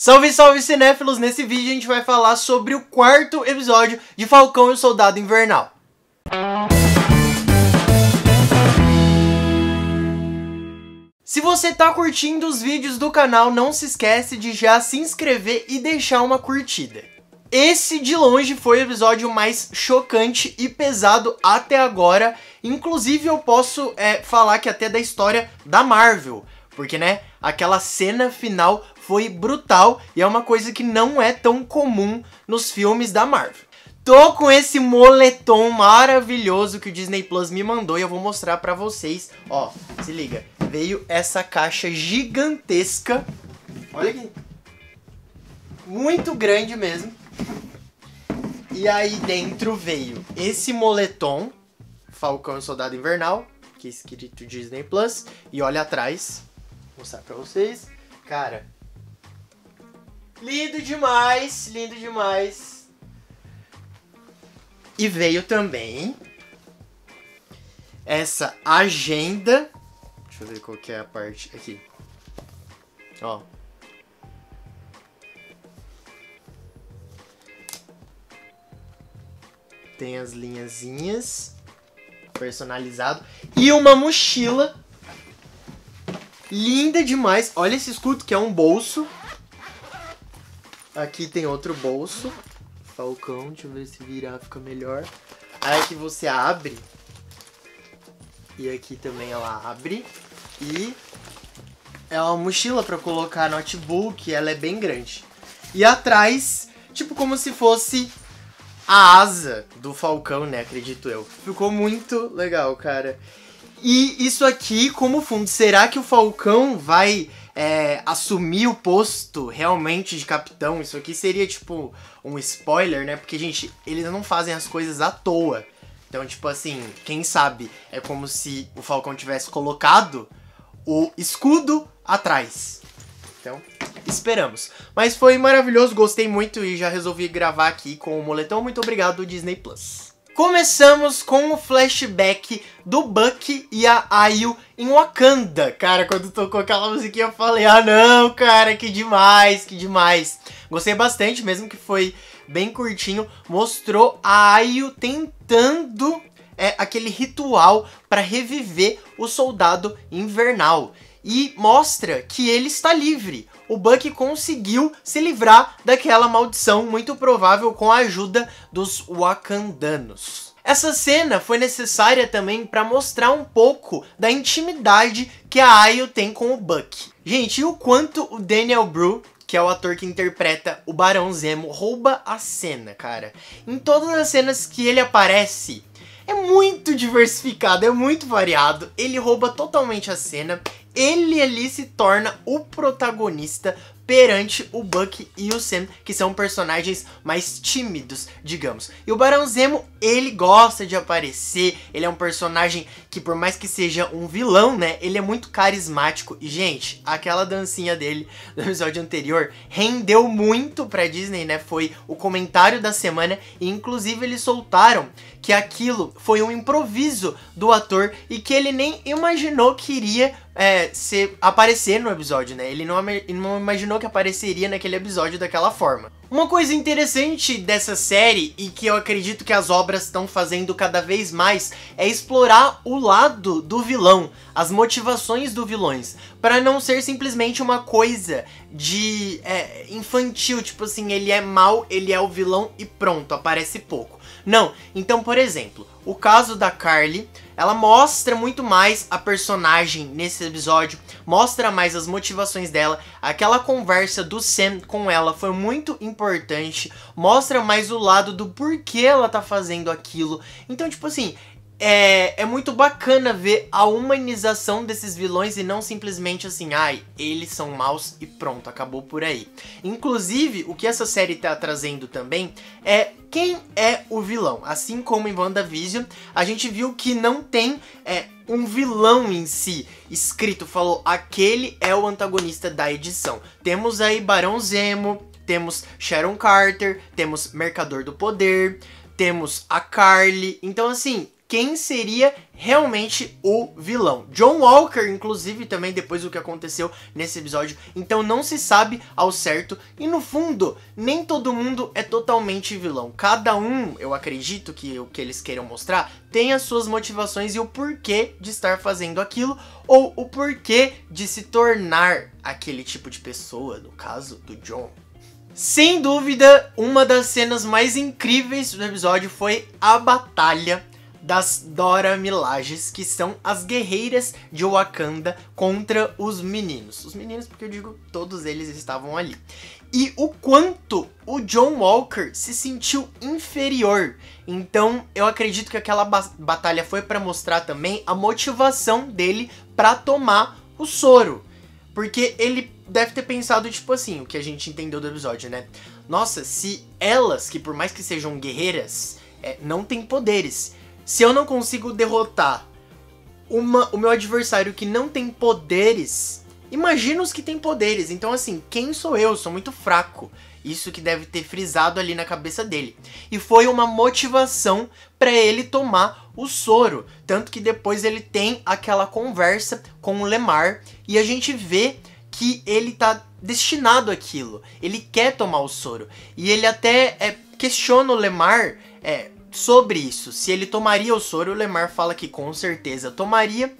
Salve, salve cinéfilos! Nesse vídeo a gente vai falar sobre o quarto episódio de Falcão e o Soldado Invernal. Se você tá curtindo os vídeos do canal, não se esquece de já se inscrever e deixar uma curtida. Esse, de longe, foi o episódio mais chocante e pesado até agora. Inclusive, eu posso é, falar que até da história da Marvel. Porque, né, aquela cena final foi brutal e é uma coisa que não é tão comum nos filmes da Marvel. Tô com esse moletom maravilhoso que o Disney Plus me mandou e eu vou mostrar pra vocês. Ó, se liga, veio essa caixa gigantesca. Olha aqui. Muito grande mesmo. E aí dentro veio esse moletom, Falcão e Soldado Invernal, que é escrito Disney Plus. E olha atrás, Vou mostrar pra vocês. Cara, lindo demais, lindo demais. E veio também essa agenda. Deixa eu ver qual que é a parte aqui. Ó. Tem as linhazinhas personalizado e uma mochila Linda demais. Olha esse escudo que é um bolso. Aqui tem outro bolso. Falcão, deixa eu ver se virar fica melhor. Aí aqui você abre. E aqui também ela abre. E é uma mochila para colocar notebook, ela é bem grande. E atrás, tipo como se fosse a asa do Falcão, né? Acredito eu. Ficou muito legal, cara. E isso aqui, como fundo, será que o Falcão vai é, assumir o posto realmente de capitão? Isso aqui seria tipo um spoiler, né? Porque, gente, eles não fazem as coisas à toa. Então, tipo assim, quem sabe é como se o Falcão tivesse colocado o escudo atrás. Então, esperamos. Mas foi maravilhoso, gostei muito e já resolvi gravar aqui com o moletom. Muito obrigado, Disney Plus. Começamos com o flashback do Buck e a Ayu em Wakanda. Cara, quando tocou aquela musiquinha eu falei, ah não, cara, que demais, que demais. Gostei bastante, mesmo que foi bem curtinho. Mostrou a Ayu tentando é, aquele ritual para reviver o soldado invernal. E mostra que ele está livre o Buck conseguiu se livrar daquela maldição, muito provável com a ajuda dos Wakandanos. Essa cena foi necessária também para mostrar um pouco da intimidade que a Ayo tem com o Buck. Gente, e o quanto o Daniel Bru que é o ator que interpreta o Barão Zemo, rouba a cena, cara. Em todas as cenas que ele aparece, é muito diversificado, é muito variado. Ele rouba totalmente a cena ele ali se torna o protagonista perante o Buck e o Sam, que são personagens mais tímidos, digamos. E o Barão Zemo, ele gosta de aparecer, ele é um personagem que por mais que seja um vilão, né, ele é muito carismático. E, gente, aquela dancinha dele no episódio anterior rendeu muito pra Disney, né, foi o comentário da semana e inclusive eles soltaram que aquilo foi um improviso do ator e que ele nem imaginou que iria é, ser, aparecer no episódio, né? Ele não, não imaginou que apareceria naquele episódio daquela forma. Uma coisa interessante dessa série, e que eu acredito que as obras estão fazendo cada vez mais, é explorar o lado do vilão, as motivações do vilões, para não ser simplesmente uma coisa de é, infantil, tipo assim, ele é mal, ele é o vilão e pronto, aparece pouco. Não, então por exemplo, o caso da Carly, ela mostra muito mais a personagem nesse episódio, mostra mais as motivações dela, aquela conversa do Sam com ela foi muito importante, mostra mais o lado do porquê ela tá fazendo aquilo. Então, tipo assim, é, é muito bacana ver a humanização desses vilões e não simplesmente assim, ai, eles são maus e pronto, acabou por aí. Inclusive, o que essa série tá trazendo também é quem é o vilão. Assim como em WandaVision, a gente viu que não tem é, um vilão em si escrito, falou, aquele é o antagonista da edição. Temos aí Barão Zemo, temos Sharon Carter, temos Mercador do Poder, temos a Carly. Então, assim, quem seria realmente o vilão. John Walker, inclusive, também depois do que aconteceu nesse episódio, então não se sabe ao certo. E no fundo, nem todo mundo é totalmente vilão. Cada um, eu acredito que o que eles queiram mostrar, tem as suas motivações e o porquê de estar fazendo aquilo, ou o porquê de se tornar aquele tipo de pessoa, no caso do John. Sem dúvida, uma das cenas mais incríveis do episódio foi a batalha das Dora Milajes, que são as guerreiras de Wakanda contra os meninos. Os meninos, porque eu digo, todos eles estavam ali. E o quanto o John Walker se sentiu inferior. Então, eu acredito que aquela ba batalha foi para mostrar também a motivação dele para tomar o soro. Porque ele deve ter pensado, tipo assim, o que a gente entendeu do episódio, né? Nossa, se elas, que por mais que sejam guerreiras, é, não têm poderes, se eu não consigo derrotar uma, o meu adversário que não tem poderes, imagina os que têm poderes. Então, assim, quem sou eu? Sou muito fraco. Isso que deve ter frisado ali na cabeça dele. E foi uma motivação para ele tomar o soro. Tanto que depois ele tem aquela conversa com o Lemar e a gente vê que ele tá destinado àquilo. Ele quer tomar o soro. E ele até é, questiona o Lemar. É, sobre isso. Se ele tomaria o soro, o Lemar fala que com certeza tomaria.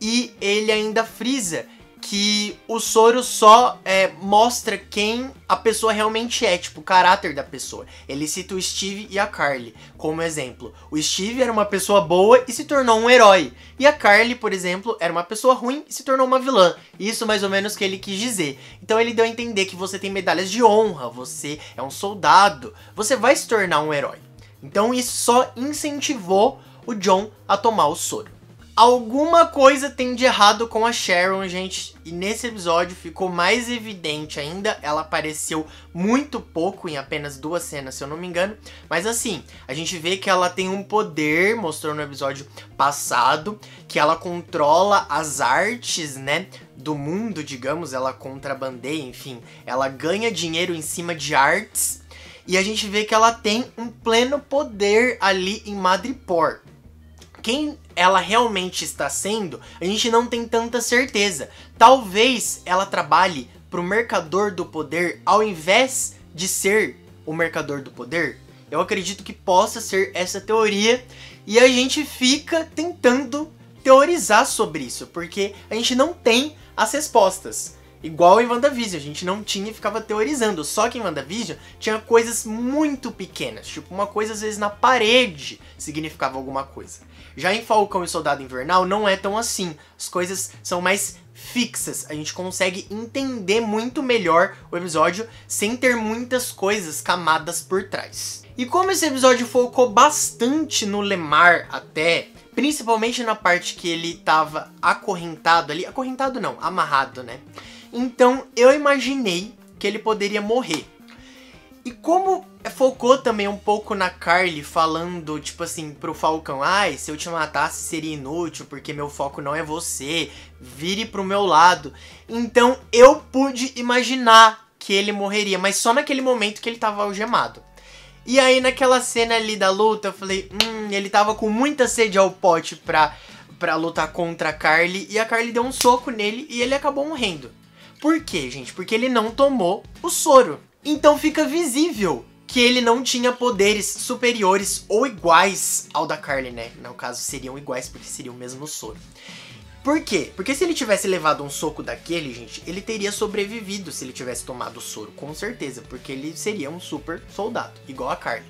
E ele ainda frisa que o soro só é, mostra quem a pessoa realmente é, tipo, o caráter da pessoa. Ele cita o Steve e a Carly como exemplo. O Steve era uma pessoa boa e se tornou um herói. E a Carly, por exemplo, era uma pessoa ruim e se tornou uma vilã. Isso mais ou menos que ele quis dizer. Então ele deu a entender que você tem medalhas de honra, você é um soldado, você vai se tornar um herói. Então isso só incentivou o John a tomar o soro. Alguma coisa tem de errado com a Sharon, gente, e nesse episódio ficou mais evidente ainda. Ela apareceu muito pouco, em apenas duas cenas, se eu não me engano. Mas assim, a gente vê que ela tem um poder, mostrou no episódio passado, que ela controla as artes, né? Do mundo, digamos, ela contrabandeia, enfim, ela ganha dinheiro em cima de artes e a gente vê que ela tem um pleno poder ali em Madripoor. Quem ela realmente está sendo, a gente não tem tanta certeza. Talvez ela trabalhe para o mercador do poder ao invés de ser o mercador do poder. Eu acredito que possa ser essa teoria e a gente fica tentando teorizar sobre isso, porque a gente não tem as respostas. Igual em WandaVision, a gente não tinha e ficava teorizando. Só que em WandaVision tinha coisas muito pequenas. Tipo, uma coisa às vezes na parede significava alguma coisa. Já em Falcão e Soldado Invernal não é tão assim. As coisas são mais fixas. A gente consegue entender muito melhor o episódio sem ter muitas coisas, camadas por trás. E como esse episódio focou bastante no Lemar até, principalmente na parte que ele tava acorrentado ali, acorrentado não, amarrado, né? Então eu imaginei que ele poderia morrer. E como focou também um pouco na Carly falando, tipo assim, pro Falcão, ai, se eu te matasse seria inútil, porque meu foco não é você, vire pro meu lado. Então eu pude imaginar que ele morreria, mas só naquele momento que ele tava algemado. E aí naquela cena ali da luta, eu falei, hum, ele tava com muita sede ao pote pra, pra lutar contra a Carly, e a Carly deu um soco nele e ele acabou morrendo. Por quê, gente? Porque ele não tomou o soro. Então fica visível que ele não tinha poderes superiores ou iguais ao da Carly, né? No caso, seriam iguais porque seria o mesmo soro. Por quê? Porque se ele tivesse levado um soco daquele, gente, ele teria sobrevivido se ele tivesse tomado o soro, com certeza, porque ele seria um super soldado, igual a Carly.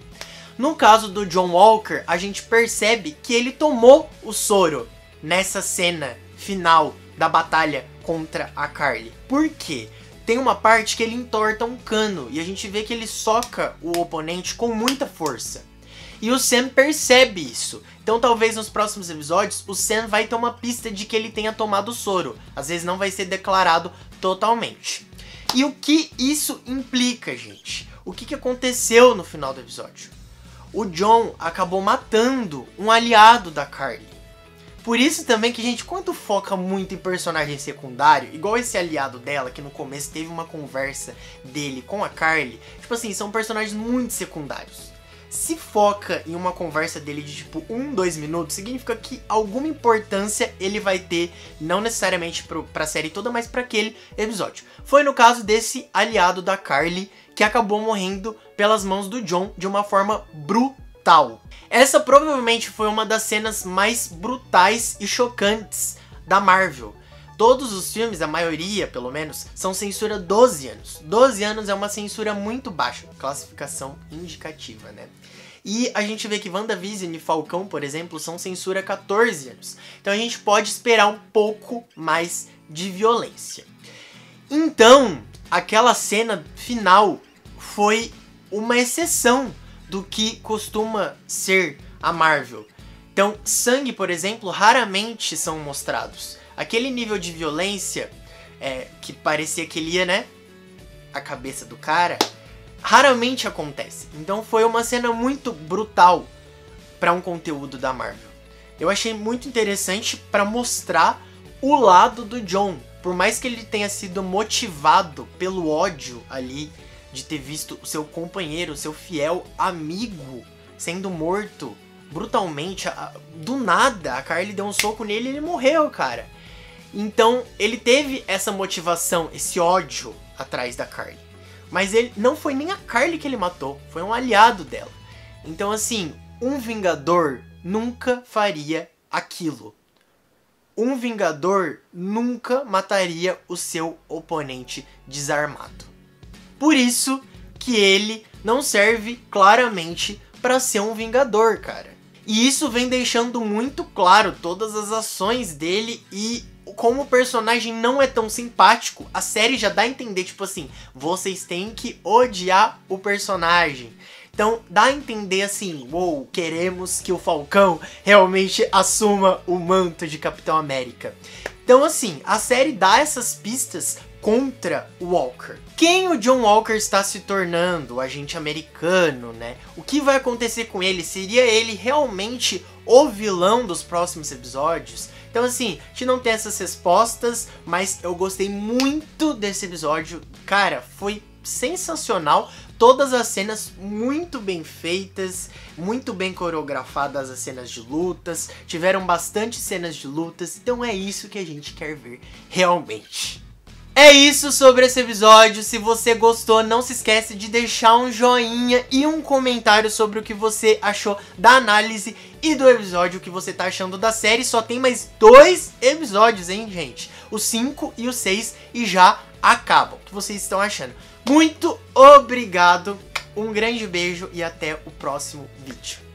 No caso do John Walker, a gente percebe que ele tomou o soro nessa cena final da batalha contra a Carly. Por quê? Tem uma parte que ele entorta um cano e a gente vê que ele soca o oponente com muita força. E o Sam percebe isso. Então talvez nos próximos episódios o Sam vai ter uma pista de que ele tenha tomado soro. Às vezes não vai ser declarado totalmente. E o que isso implica, gente? O que, que aconteceu no final do episódio? O John acabou matando um aliado da Carly. Por isso também que, gente, quando foca muito em personagem secundário, igual esse aliado dela, que no começo teve uma conversa dele com a Carly, tipo assim, são personagens muito secundários. se foca em uma conversa dele de tipo um, dois minutos, significa que alguma importância ele vai ter, não necessariamente pro, pra série toda, mas para aquele episódio. Foi no caso desse aliado da Carly que acabou morrendo pelas mãos do John de uma forma brutal. Essa provavelmente foi uma das cenas mais brutais e chocantes da Marvel. Todos os filmes, a maioria pelo menos, são censura 12 anos. 12 anos é uma censura muito baixa, classificação indicativa, né? E a gente vê que WandaVision e Falcão, por exemplo, são censura 14 anos. Então a gente pode esperar um pouco mais de violência. Então, aquela cena final foi uma exceção do que costuma ser a Marvel. Então, sangue, por exemplo, raramente são mostrados aquele nível de violência é, que parecia que ele ia, né? A cabeça do cara, raramente acontece. Então foi uma cena muito brutal para um conteúdo da Marvel. Eu achei muito interessante para mostrar o lado do John. Por mais que ele tenha sido motivado pelo ódio ali de ter visto o seu companheiro, seu fiel amigo sendo morto brutalmente, do nada, a Carly deu um soco nele e ele morreu, cara. Então ele teve essa motivação, esse ódio atrás da Carly. Mas ele não foi nem a Carly que ele matou, foi um aliado dela. Então assim, um vingador nunca faria aquilo. Um vingador nunca mataria o seu oponente desarmado. Por isso que ele não serve claramente para ser um vingador, cara. E isso vem deixando muito claro todas as ações dele e como o personagem não é tão simpático, a série já dá a entender, tipo assim, vocês têm que odiar o personagem. Então dá a entender assim, wow, queremos que o Falcão realmente assuma o manto de Capitão América. Então assim, a série dá essas pistas contra Walker. Quem o John Walker está se tornando, o agente americano, né? O que vai acontecer com ele? Seria ele realmente o vilão dos próximos episódios? Então, assim, a gente não tem essas respostas, mas eu gostei muito desse episódio. Cara, foi sensacional. Todas as cenas muito bem feitas, muito bem coreografadas as cenas de lutas, tiveram bastante cenas de lutas, então é isso que a gente quer ver realmente. É isso sobre esse episódio. Se você gostou, não se esquece de deixar um joinha e um comentário sobre o que você achou da análise e do episódio, o que você tá achando da série. Só tem mais dois episódios, hein, gente? O 5 e o 6 e já acabam. O que vocês estão achando? Muito obrigado, um grande beijo e até o próximo vídeo.